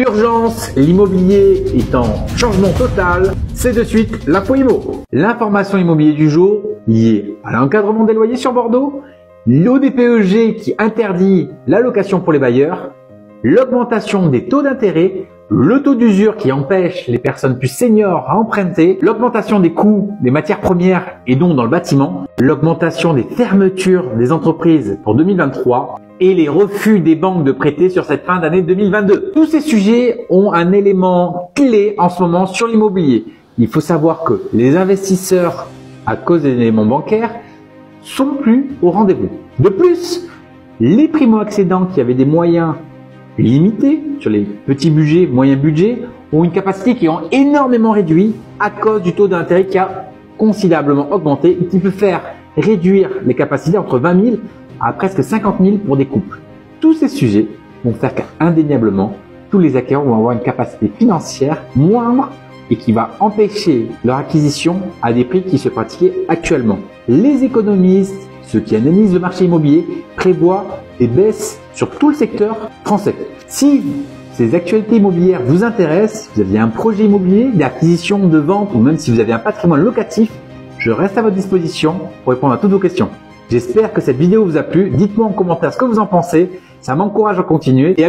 Urgence, l'immobilier est en changement total. C'est de suite l'info IMO. L'information immobilier du jour liée à l'encadrement des loyers sur Bordeaux, l'ODPEG qui interdit l'allocation pour les bailleurs, l'augmentation des taux d'intérêt, le taux d'usure qui empêche les personnes plus seniors à emprunter, l'augmentation des coûts des matières premières et donc dans le bâtiment, l'augmentation des fermetures des entreprises pour 2023 et les refus des banques de prêter sur cette fin d'année 2022. Tous ces sujets ont un élément clé en ce moment sur l'immobilier. Il faut savoir que les investisseurs, à cause des éléments bancaires, sont plus au rendez-vous. De plus, les primo-accédants qui avaient des moyens limités sur les petits budgets, moyens budgets, ont une capacité qui ont énormément réduit à cause du taux d'intérêt qui a considérablement augmenté et qui peut faire réduire les capacités entre 20 000 à presque 50 000 pour des couples. Tous ces sujets vont faire qu'indéniablement, tous les acquéreurs vont avoir une capacité financière moindre et qui va empêcher leur acquisition à des prix qui se pratiquaient actuellement. Les économistes, ceux qui analysent le marché immobilier, prévoient des baisses sur tout le secteur français. Si ces actualités immobilières vous intéressent, vous avez un projet immobilier d'acquisition, de vente ou même si vous avez un patrimoine locatif, je reste à votre disposition pour répondre à toutes vos questions. J'espère que cette vidéo vous a plu. Dites-moi en commentaire ce que vous en pensez. Ça m'encourage à continuer. Et à bientôt